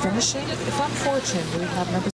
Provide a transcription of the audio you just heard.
finishing. From Fortune, we have number